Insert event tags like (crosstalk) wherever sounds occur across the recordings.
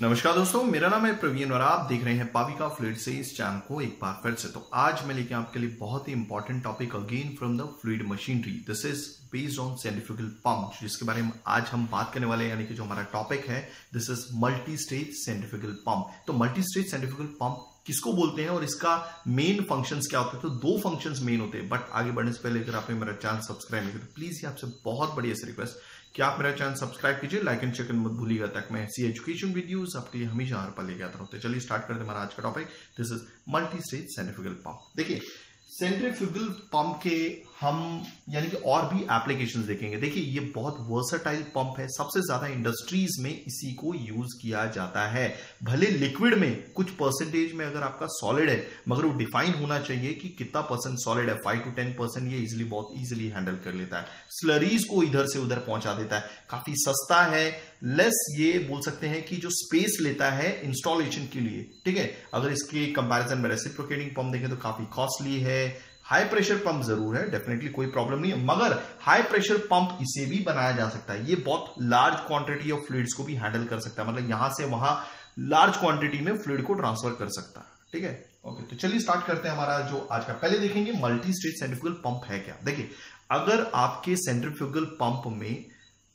नमस्कार दोस्तों, मेरा नाम है प्रवीण और आप देख रहे हैं पाविका फ्लूड से इस चैनल को एक बार फिर से। तो आज मैं लेके आपके लिए बहुत ही important topic again from the fluid machinery this is based on centrifugal pump जिसके बारे में आज हम बात करने वाले हैं, यानी कि जो हमारा टॉपिक है this is multi stage centrifugal pump तो मल्टी स्टेज सेंट्रिफ्यूगल पंप किसको बोलते हैं और इसका मेन फ़ंक्शन क्या होते हैं? तो दो फ़ंक्शंस मेन होते हैं बट आगे बढ़ने से पहले अगर आपने मेरा चैनल सब्सक्राइब नहीं किया तो प्लीज़ ये आपसे बहुत बढ़िया ऐसी रिक्वेस्ट कि आप मेरा चैनल सब्सक्राइब कीजिए लाइक एंड चेक मत भूलिएगा, तक मैं ऐसी एजुकेशन वीडियोस आपके लिए हमेशा हर पल लेके आता रहूँ। तो चलिए स्टार्ट करते हैं हमारा आज का topic this is multi stage centrifugal pump देखिए सेंट्रिफिकल पंप के हम यानी कि और भी एप्लीकेशन देखेंगे। देखिए, ये बहुत वर्सटाइल पंप है। सबसे ज़्यादा इंडस्ट्रीज़ में इसी को यूज़ किया जाता है। भले लिक्विड में कुछ परसेंटेज में अगर आपका सॉलिड है, मगर वो डिफाइन होना चाहिए कि कितना परसेंट सॉलिड है। फाइव टू टेन परसेंट ये इजिली बहुत इजिली हैंडल कर लेता है। स्लरीज को इधर से उधर पहुँचा देता है। काफ़ी सस्ता है। लेस ये बोल सकते हैं कि जो स्पेस लेता है इंस्टॉलेशन के लिए। ठीक है? अगर इसके कंपैरिजन में रेसिप्रोकेटिंग पंप देखें तो काफ़ी कॉस्टली है। हाई प्रेशर पंप ज़रूर है डेफिनेटली कोई प्रॉब्लम नहीं है, मगर हाई प्रेशर पंप इसे भी बनाया जा सकता है। ये बहुत लार्ज क्वांटिटी ऑफ़ फ्लूइड्स को भी हैंडल कर सकता है मतलब यहाँ से वहाँ लार्ज क्वांटिटी में फ्लूइड को ट्रांसफ़र कर सकता है, ठीक है? ओके तो चलिए स्टार्ट करते हैं हमारा जो आज का। पहले देखेंगे मल्टी स्टेज सेंट्रिफ्यूगल पंप है क्या? देखिए, अगर आपके सेंट्रिफ्यूगल पंप में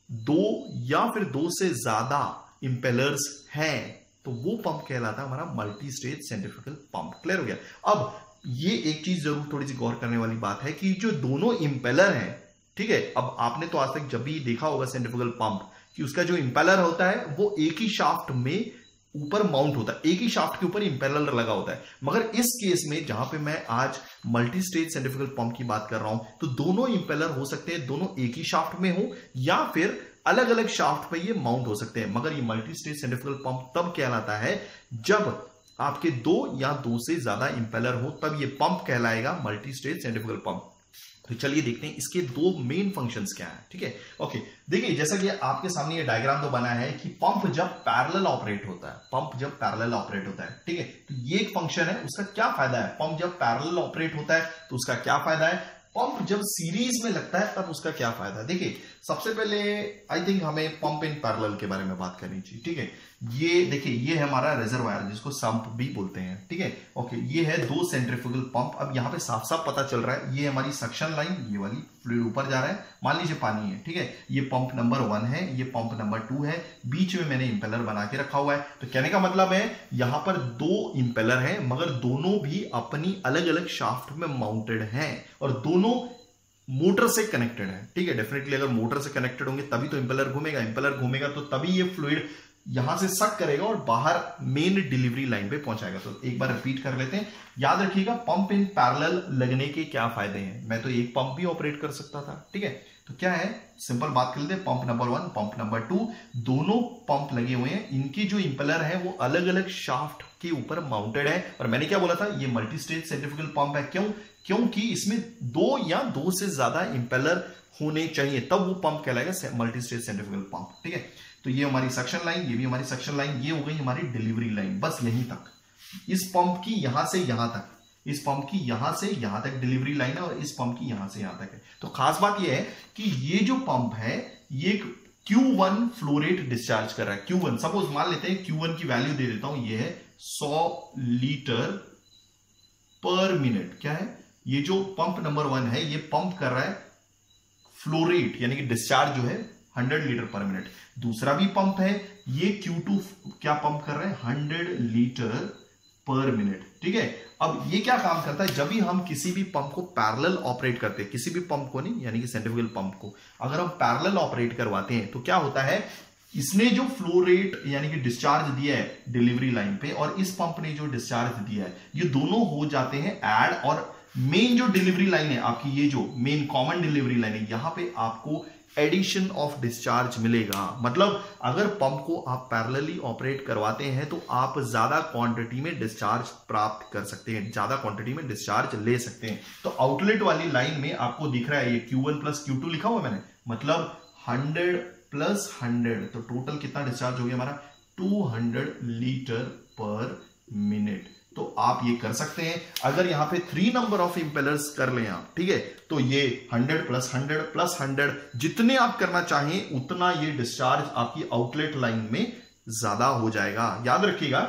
दो या फिर दो से ज़्यादा इंपेलर्स हैं तो वो पंप कहलाता है हमारा multi stage centrifugal pump clear हो गया? अब ये एक चीज़ ज़रूर थोड़ी सी गौर करने वाली बात है कि जो दोनों इंपेलर हैं, ठीक है, अब आपने तो आज तक जब भी देखा होगा सेंट्रिफुगल पंप कि उसका जो इंपेलर होता है, वो एक ही शाफ्ट में ऊपर माउंट होता है, एक ही शाफ्ट के ऊपर इंपेलर लगा होता है। मगर इस केस में, जहाँ पे मैं आज मल्टी स्टेज सेंट्रिफिकल पंप की बात कर रहा हूँ तो दोनों इंपेलर हो सकते हैं, दोनों एक ही शाफ्ट में हो, या फिर अलग अलग शाफ्ट पे ये माउंट हो सकते हैं। मगर ये मल्टी स्टेज सेंट्रिफिकल पंप तब कहलाता है जब आपके दो या दो से ज़्यादा इंपेलर हो, तब ये पंप कहलाएगा मल्टी स्टेज सेंट्रिफिकल पंप तो चलिए देखते हैं, इसके दो मेन फ़ंक्शंस क्या है, ठीक है? ओके देखिए, जैसा कि आपके सामने ये डायग्राम तो बना है कि पंप जब पैरेलल ऑपरेट होता है पंप जब पैरेलल ऑपरेट होता है, ठीक है? तो ये एक फ़ंक्शन है, उसका क्या फ़ायदा है? पंप जब पैरेलल ऑपरेट होता है तो उसका क्या फ़ायदा है? पंप जब सीरीज़ में लगता है, तब उसका क्या फ़ायदा है? देखिए सबसे पहले आई थिंक हमें पंप इन पैरेलल के बारे में बात करनी चाहिए, ठीक है? ये, देखिए, ये है हमारा रिजर्वायर जिसको संप भी बोलते हैं, ठीक है? ओके ये है दो सेंट्रिफुगल पंप अब यहाँ पे साफ़ साफ़ पता चल रहा है, ये हमारी सक्शन लाइन ये वाली फ्लूड ऊपर जा रहा है। मान लीजिए पानी है, ठीक है? ये पंप नंबर वन है, ये पंप नंबर टू है। बीच में मैंने इंपेलर बना के रखा हुआ है। तो कहने का मतलब है, यहाँ पर दो इंपेलर है, मगर दोनों भी अपनी अलग अलग शाफ्ट में माउंटेड है, और दोनों मोटर से कनेक्टेड है, ठीक है? डेफिनेटली अगर मोटर से कनेक्टेड होंगे, तभी तो इंपेलर घूमेगा। इंपेलर घूमेगा तो तभी ये फ्लूड यहाँ से सक करेगा और बाहर मेन डिलीवरी लाइन पे पहुंचाएगा। तो एक बार रिपीट कर लेते हैं। याद रखिएगा पंप इन पैरेलल लगने के क्या फ़ायदे हैं? मैं तो एक पंप भी ऑपरेट कर सकता था, ठीक है? तो क्या है? सिंपल बात कर लेते हैं pump number one pump number two दोनों पंप लगे हुए हैं। इनकी जो इंपेलर है, वो अलग अलग शाफ्ट के ऊपर माउंटेड है। और मैंने क्या बोला था? ये मल्टी स्टेज सेंट्रिफिकल पंप है। क्यों? क्योंकि इसमें दो या दो से ज़्यादा इंपेलर होने चाहिए। तब वो पंप कहलाएगा मल्टी स्टेज सेंट्रिफिकल पंप ठीक है? तो ये हमारी सक्शन लाइन ये भी हमारी सक्शन लाइन ये हो गई हमारी डिलीवरी लाइन बस यहीं तक। इस पंप की यहाँ से यहाँ तक। इस पंप की यहाँ से यहाँ तक डिलीवरी लाइन है और इस पंप की यहाँ से यहाँ तक है। तो खास बात यह है कि ये जो पंप है, ये Q1 फ्लो रेट डिस्चार्ज कर रहा है। Q1 सपोज़ मान लेते हैं Q1 की वैल्यू दे देता हूँ, ये है 100 लीटर पर मिनट। क्या है? ये जो पंप नंबर वन है, ये पंप कर रहा है फ्लो रेट यानी कि डिस्चार्ज जो है 100 लीटर पर मिनट। दूसरा भी पंप है, ये Q2 क्या पंप कर रहा है? 100 लीटर पर मिनट। ठीक है? अब ये क्या काम करता है? जब भी हम किसी भी पंप को पैरेलल ऑपरेट करते हैं, किसी भी पंप को नहीं, यानी कि सेंट्रिफिकल पंप को, अगर हम पैरेलल ऑपरेट करवाते हैं तो क्या होता है? इसने जो फ्लो रेट यानी कि डिस्चार्ज दिया है डिलीवरी लाइन पे, और इस पंप ने जो डिस्चार्ज दिया है, ये दोनों हो जाते हैं एड और मेन जो डिलीवरी लाइन है, आपकी ये जो मेन कॉमन डिलीवरी लाइन है, यहाँ पे आपको एडिशन ऑफ़ डिस्चार्ज मिलेगा। मतलब अगर पंप को आप पैरेलली ऑपरेट करवाते हैं तो आप ज़्यादा क्वांटिटी में डिस्चार्ज प्राप्त कर सकते हैं, ज़्यादा क्वांटिटी में डिस्चार्ज ले सकते हैं। तो आउटलेट वाली लाइन में आपको दिख रहा है, ये Q1 प्लस क्यू लिखा हुआ मैंने? मतलब 100 प्लस 100 तो टोटल कितना डिस्चार्ज हो गया हमारा? 200 लीटर पर मिनट तो आप ये कर सकते हैं। अगर यहाँ पे थ्री नंबर ऑफ़ इंपेलर्स कर लें आप, ठीक है? तो ये 100 प्लस 100 प्लस 100 जितने आप करना चाहें, उतना ये डिस्चार्ज आपकी आउटलेट लाइन में ज़्यादा हो जाएगा। याद रखिएगा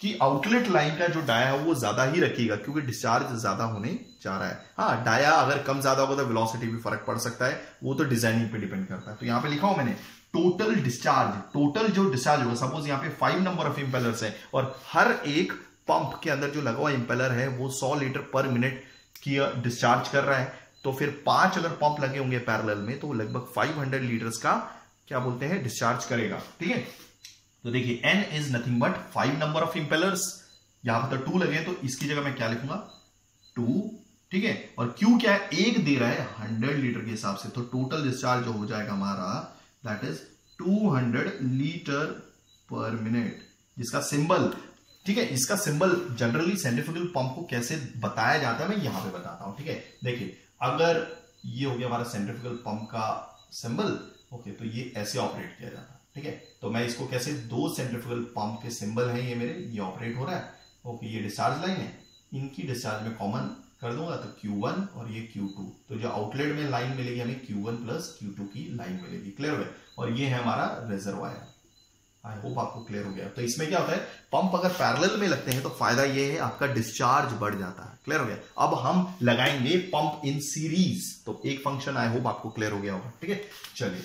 कि आउटलेट लाइन का जो डाया है, वो ज़्यादा ही रखिएगा, क्योंकि डिस्चार्ज ज़्यादा होने जा रहा है। हाँ डाया अगर कम ज़्यादा होगा तो वेलोसिटी भी फ़र्क पड़ सकता है, वो तो डिज़ाइनिंग पे डिपेंड करता है। तो यहाँ पे लिखा हूँ मैंने टोटल डिस्चार्ज टोटल जो डिस्चार्ज होगा सपोज़ यहाँ पे फाइव नंबर ऑफ़ इंपेलर्स है, और हर एक पंप के अंदर जो लगा हुआ इंपेलर है, वो सौ लीटर पर मिनट की डिस्चार्ज कर रहा है। तो फिर पाँच अगर पंप लगे होंगे पैरेलल में तो लगभग 500 लीटर्स का, क्या बोलते हैं डिस्चार्ज करेगा। ठीक है? तो देखिए N is nothing but five number of impellers यहाँ पर टू लगे तो इसकी जगह मैं क्या लिखूँगा? टू ठीक है? और क्यू क्या है? एक दे रहा है हंड्रेड लीटर के हिसाब से। तो टोटल डिस्चार्ज जो हो जाएगा हमारा that is two hundred litre per minute जिसका सिंबल ठीक है, इसका सिंबल जनरली सेंट्रिफ्यूगल पंप को कैसे बताया जाता है, मैं यहाँ पे बताता हूँ, ठीक है? देखिए, अगर ये हो गया हमारा सेंट्रिफ्यूगल पंप का सिंबल ओके तो ये ऐसे ऑपरेट किया जाता है, ठीक है? तो मैं इसको कैसे, दो सेंट्रिफिकल पंप के सिंबल हैं ये मेरे, ये ऑपरेट हो रहा है ओके ये डिस्चार्ज लाइन है, इनकी डिस्चार्ज में कॉमन कर दूँगा तो Q1 और ये Q2 तो जो आउटलेट में लाइन मिलेगी हमें Q1 प्लस Q2 की लाइन मिलेगी क्लियर हो और ये है हमारा रिजर्वायर आई होप आपको क्लियर हो गया। तो इसमें क्या होता है? पंप अगर पैरेलल में लगते हैं तो फ़ायदा ये है आपका डिस्चार्ज बढ़ जाता है। क्लियर हो गया? अब हम लगाएँगे पंप इन सीरीज़ तो एक फ़ंक्शन आई होप आपको क्लियर हो गया होगा। ठीक है? चलिए।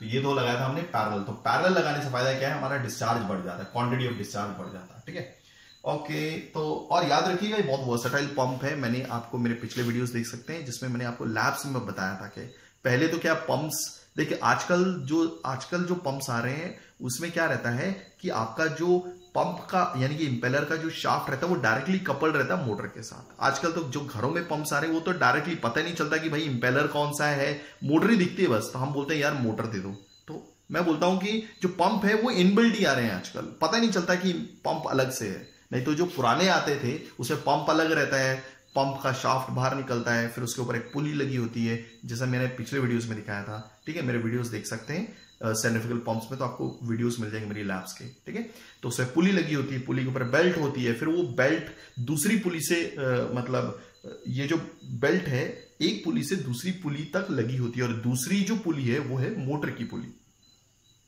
तो ये दो लगाया था हमने पैरल तो पैरल लगाने से फ़ायदा क्या है? हमारा डिस्चार्ज बढ़ जाता है। क्वांटिटी ऑफ़ डिस्चार्ज बढ़ जाता है। ठीक है? ओके तो और याद रखिएगा, ये बहुत वर्सटाइल पंप है। मैंने आपको मेरे पिछले वीडियोस देख सकते हैं, जिसमें मैंने आपको लैब्स में बताया था कि पहले तो क्या पंप्स देखिए आजकल जो आजकल जो पंप्स आ रहे हैं उसमें क्या रहता है कि आपका जो पंप का, यानी कि इंपेलर का जो शाफ्ट रहता है, वो डायरेक्टली कपल्ड रहता है मोटर के साथ। आजकल तो जो घरों में रहे हैं, वो तो डायरेक्टली पता नहीं चलता कि भाई इंपेलर कौन सा है। मोटर ही दिखती है बस तो हम बोलते हैं, यार मोटर दे दो। तो मैं बोलता हूँ कि जो पंप है, वो इनबिल्ट ही आ रहे हैं आजकल। पता नहीं चलता कि पंप अलग से है। नहीं तो जो पुराने आते थे उसमें पंप अलग रहता है। पंप का शाफ्ट बाहर निकलता है फिर उसके ऊपर एक पुली लगी होती है जैसा मैंने पिछले वीडियोस में दिखाया था। ठीक है मेरे वीडियोस देख सकते हैं सेंट्रिफिकल पंप्स में तो आपको वीडियोस मिल जाएँगे मेरी लैब्स के। ठीक है? तो उसमें पुली लगी होती है पुली के ऊपर बेल्ट होती है फिर वो बेल्ट दूसरी पुली से आ, मतलब ये जो बेल्ट है एक पुली से दूसरी पुली तक लगी होती है और दूसरी जो पुली है वो है मोटर की पुली।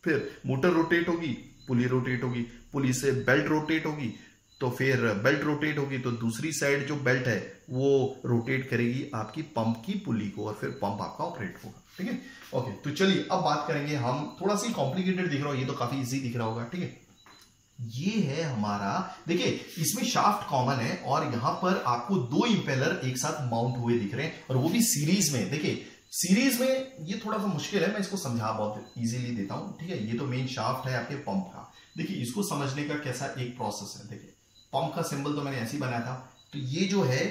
फिर मोटर रोटेट होगी पुली रोटेट होगी पुली से बेल्ट रोटेट होगी तो फिर बेल्ट रोटेट होगी तो दूसरी साइड जो बेल्ट है, वो रोटेट करेगी आपकी पंप की पुली को और फिर पंप आपका ऑपरेट होगा, ठीक है? ओके तो चलिए, अब बात करेंगे हम, थोड़ा सी कॉम्प्लिकेटेड दिख रहा हो ये तो काफ़ी इजी दिख रहा होगा, ठीक है? ये है हमारा, देखिए, इसमें शाफ्ट कॉमन है और यहाँ पर आपको दो इंपेलर एक साथ माउंट हुए दिख रहे हैं और वो भी सीरीज़ में, देखिए सीरीज़ में ये थोड़ा सा मुश्किल है, मैं इसको समझा बहुत इजीली देता हूँ, ठीक है? ये तो मेन शाफ्ट है आपके पंप का, देखिए, इसको समझने का कैसा एक प्रोसेस है, देखिए। पंप का सिंबल तो मैंने ऐसे ही बनाया था। तो ये जो है,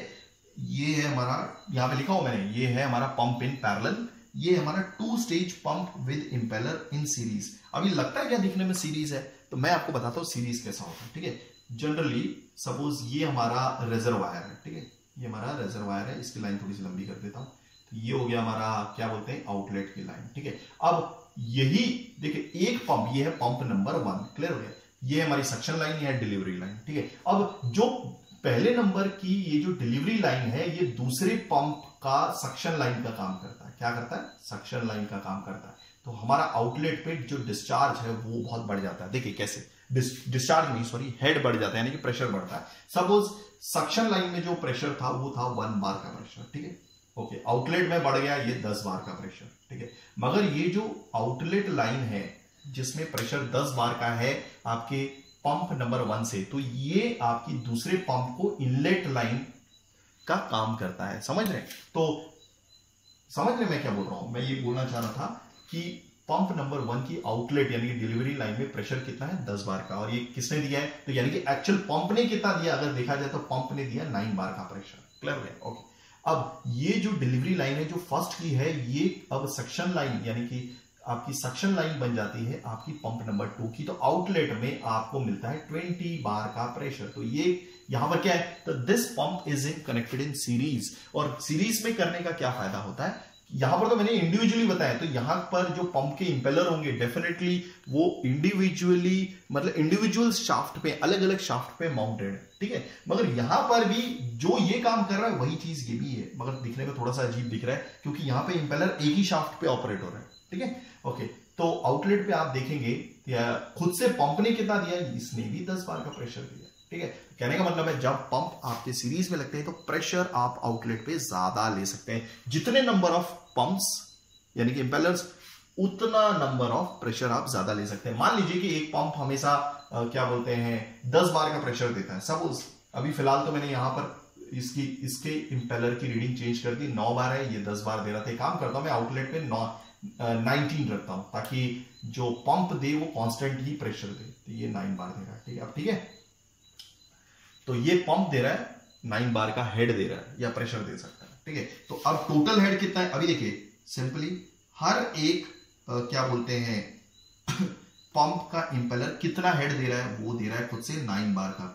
ये है हमारा, यहाँ पे लिखा हो मैंने, ये है हमारा पंप इन पैरेलल ये हमारा two stage pump with impeller in series अभी लगता है क्या दिखने में सीरीज़ है? तो मैं आपको बताता हूँ सीरीज़ कैसा होता है, ठीक है? जनरली सपोज़ ये हमारा रेजरवायर है, ठीक है? ये हमारा रेजरवायर है, इसकी लाइन थोड़ी सी लंबी कर देता हूँ। तो ये हो गया हमारा, क्या बोलते हैं आउटलेट की लाइन ठीक है? अब यही, देखिए, एक पंप ये है पंप नंबर वन क्लियर हो गया? ये हमारी सक्शन लाइन है डिलीवरी लाइन ठीक है? अब जो पहले नंबर की ये जो डिलीवरी लाइन है, ये दूसरे पंप का सक्शन लाइन का काम करता है। क्या करता है? सक्शन लाइन का काम करता है। तो हमारा आउटलेट पे जो डिस्चार्ज है, वो बहुत बढ़ जाता है। देखिए कैसे। डिस्चार्ज नहीं सॉरी हेड बढ़ जाता है, यानी कि प्रेशर बढ़ता है। सपोज़ सक्शन लाइन में जो प्रेशर था, वो था वन बार का प्रेशर ठीक है? ओके आउटलेट में बढ़ गया, ये दस बार का प्रेशर ठीक है? मगर ये जो आउटलेट लाइन है जिसमें प्रेशर दस बार का है आपके पंप नंबर वन से तो ये आपकी दूसरे पंप को इनलेट लाइन का काम करता है। समझ रहे तो समझ रहे मैं क्या बोल रहा हूँ? मैं ये बोलना चाह रहा था कि पंप नंबर वन की आउटलेट यानी कि डिलीवरी लाइन में प्रेशर कितना है? दस बार का। और ये किसने दिया है? तो यानी कि एक्चुअल पंप ने कितना दिया? अगर देखा जाए तो पंप ने दिया नाइन बार का प्रेशर क्लियर है ओके अब ये जो डिलीवरी लाइन है, जो फ़र्स्ट की है, ये अब सक्शन लाइन यानी कि आपकी सक्शन लाइन बन जाती है आपकी पंप नंबर टू की। तो आउटलेट में आपको मिलता है ट्वेंटी बार का प्रेशर तो ये यहाँ पर क्या है? तो this pump is in connected in series और सीरीज़ में करने का क्या फ़ायदा होता है? यहाँ पर तो मैंने इंडिविजुअली बताया तो यहाँ पर जो पंप के इंपेलर होंगे डेफिनेटली वो इंडिविजुअली मतलब इंडिविजुअल शाफ्ट पे अलग अलग शाफ्ट पे माउंटेड है, ठीक है? मगर यहाँ पर भी जो ये काम कर रहा है, वही चीज़ ये भी है। मगर दिखने में थोड़ा सा अजीब दिख रहा है, क्योंकि यहाँ पे इंपेलर एक ही शाफ्ट पे ऑपरेट हो रहा है। ठीक है? ओके तो आउटलेट पे आप देखेंगे खुद से पंप ने कितना दिया? इसने भी दस बार का प्रेशर दिया, ठीक है? कहने का मतलब है, जब पंप आपके सीरीज़ में लगते हैं तो प्रेशर आप आउटलेट पे ज़्यादा ले सकते हैं। जितने नंबर ऑफ़ पंप्स यानी कि इंपेलर्स उतना नंबर ऑफ़ प्रेशर आप ज़्यादा ले सकते हैं। मान लीजिए कि एक पंप हमेशा क्या बोलते हैं, दस बार का प्रेशर देता है। सपोज़ अभी फ़िलहाल तो मैंने यहाँ पर इसकी, इसके इंपेलर की रीडिंग चेंज कर दी। नौ बार है, ये दस बार दे रहा था। काम करता हूँ, मैं आउटलेट पे नौ नाइनटीन रखता हूँ ताकि जो पंप दे वो कांस्टेंट ही प्रेशर दे। तो ये नाइन बार दे रहा है ठीक है? अब ठीक है? तो ये पंप दे रहा है नाइन बार का हेड दे रहा है या प्रेशर दे सकता है ठीक है? तो अब टोटल हेड कितना है? अभी देखिए सिंपली हर एक आ, क्या बोलते हैं (coughs) पंप का इंपेलर कितना हेड दे रहा है वो दे रहा है खुद से नाइन बार का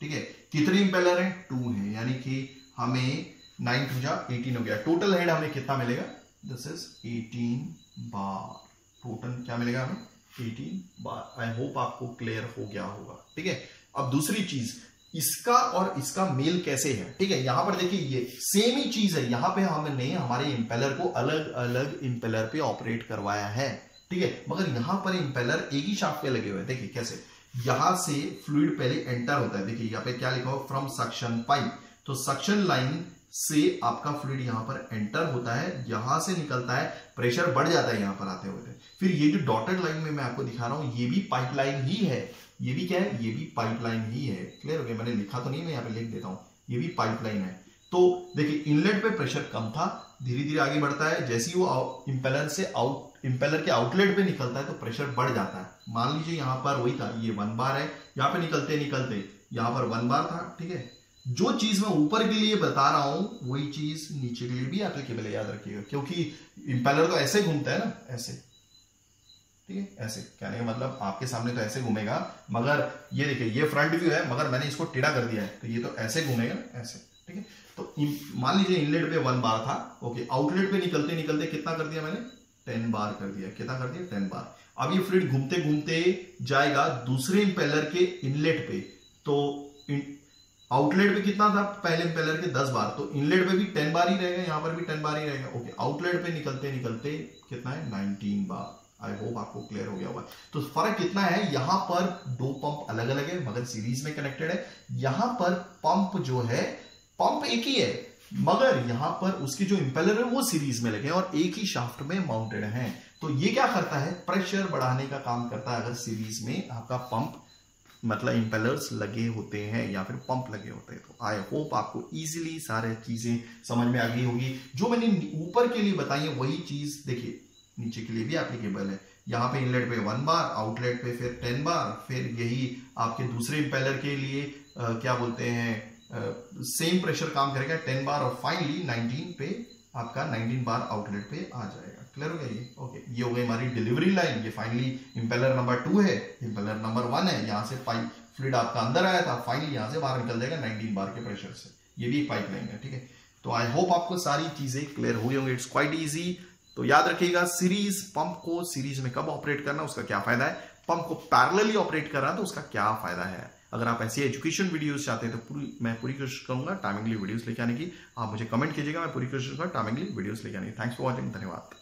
ठीक है? कितने इंपेलर है? टू है यानी कि हमें नाइन टू जा एटीन हो गया। टोटल हेड हमें कितना मिलेगा? दिस इज़ 18 बार टोटल क्या मिलेगा हमें? 18 बार आई होप आपको क्लियर हो गया होगा। ठीक है? अब दूसरी चीज़, इसका और इसका मेल कैसे है? ठीक है? यहाँ पर देखिए, ये सेम ही चीज़ है। यहाँ पे हमने हमारे इंपेलर को अलग अलग इंपेलर पे ऑपरेट करवाया है। ठीक है? मगर यहाँ पर इंपेलर एक ही शाफ्ट पे लगे हुए हैं। देखिए कैसे? यहाँ से फ्लूड पहले एंटर होता है। देखिए, यहाँ पे क्या लिखा हो? फ्रॉम सक्शन पाइप तो सक्शन लाइन से आपका फ्लूइड यहाँ पर एंटर होता है, यहाँ से निकलता है प्रेशर बढ़ जाता है यहाँ पर आते हुए फिर ये जो डॉटेड लाइन में मैं आपको दिखा रहा हूँ, ये भी पाइपलाइन ही है। ये भी क्या है? ये भी पाइपलाइन ही है। क्लियर हो गया मैंने लिखा तो नहीं, मैं यहाँ पे लिख देता हूँ। ये भी पाइपलाइन है। तो देखिए इनलेट पे प्रेशर कम था धीरे धीरे आगे बढ़ता है। जैसे ही वो इंपेलर से आउट इंपेलर के आउटलेट पे निकलता है तो प्रेशर बढ़ जाता है। मान लीजिए यहाँ पर वही था, ये वन बार है। यहाँ पे निकलते निकलते यहाँ पर वन बार था, ठीक है? जो चीज़ मैं ऊपर के लिए बता रहा हूँ, वही चीज़ नीचे के लिए भी एप्लीकेबल है, याद रखिएगा। क्योंकि इंपेलर तो ऐसे घूमता है ना, ऐसे। ठीक है? ऐसे। कहने का मतलब आपके सामने तो ऐसे घूमेगा, मगर ये देखिए, ये फ्रंट व्यू है, मगर मैंने इसको टेढ़ा कर दिया है तो ये तो ऐसे घूमेगा ना ऐसे। ठीक है? तो मान लीजिए इनलेट पे वन बार था ओके आउटलेट पे निकलते निकलते कितना कर दिया मैंने? टेन बार कर दिया। कितना कर दिया? टेन बार अब ये फ्लूइड घूमते घूमते जाएगा दूसरे इंपेलर के इनलेट पे। तो आउटलेट पे कितना था? पहले इंपेलर के दस बार। तो इनलेट पे भी टेन बार ही रहेगा यहाँ पर भी टेन बार ही रहेगा ओके, आउटलेट पे निकलते निकलते कितना है? Nineteen bar. आई होप आपको क्लियर हो गया होगा। तो फ़र्क कितना है? यहाँ पर दो पंप अलग अलग है, मगर सीरीज़ में कनेक्टेड है। यहाँ पर पंप जो है पंप एक ही है, मगर यहाँ पर उसके जो इंपेलर है, वो सीरीज़ में लगे और एक ही शाफ्ट में माउंटेड है। तो ये क्या करता है? प्रेशर बढ़ाने का काम करता है अगर सीरीज़ में आपका पंप मतलब इंपेलर्स लगे होते हैं या फिर पंप लगे होते हैं। तो आई होप आपको इजीली सारे चीज़ें समझ में आ गई होगी। जो मैंने ऊपर के लिए बताई है वही चीज़ देखिए नीचे के लिए भी एप्लीकेबल है। यहाँ पे इनलेट पे वन बार आउटलेट पे फिर टेन बार फिर यही आपके दूसरे इंपेलर के लिए आ, क्या बोलते हैं सेम प्रेशर काम करेगा। टेन बार और फाइनली नाइनटीन पे आपका नाइनटीन बार आउटलेट पे आ जाएगा। क्लियर हो गया ये? ओके ये हो गई हमारी डिलीवरी लाइन ये फाइनली इंपेलर नंबर टू है इंपेलर नंबर वन है। यहाँ से पाइप फ्लूड आपका अंदर आया था फाइनली यहाँ से बाहर निकल जाएगा नाइनटीन बार के प्रेशर से। ये भी पाइप लाइन है, ठीक है? तो आई होप आपको सारी चीज़ें क्लियर हुई होंगी। इट्स क्वाइट ईजी तो याद रखिएगा सीरीज़ पंप को सीरीज़ में कब ऑपरेट करना, उसका क्या फ़ायदा है? पंप को पैरेलली ऑपरेट कर करना तो उसका क्या फ़ायदा है? अगर आप ऐसी एजुकेशन वीडियोस चाहते हैं तो पूरी, मैं पूरी कोशिश करूँगा टाइमिंगली वीडियोस लेके आने की। आप मुझे कमेंट कीजिएगा, मैं पूरी कोशिश करूँगा टाइमिंगली वीडियोस लेके आने की। थैंक्स फॉर वॉचिंग धन्यवाद।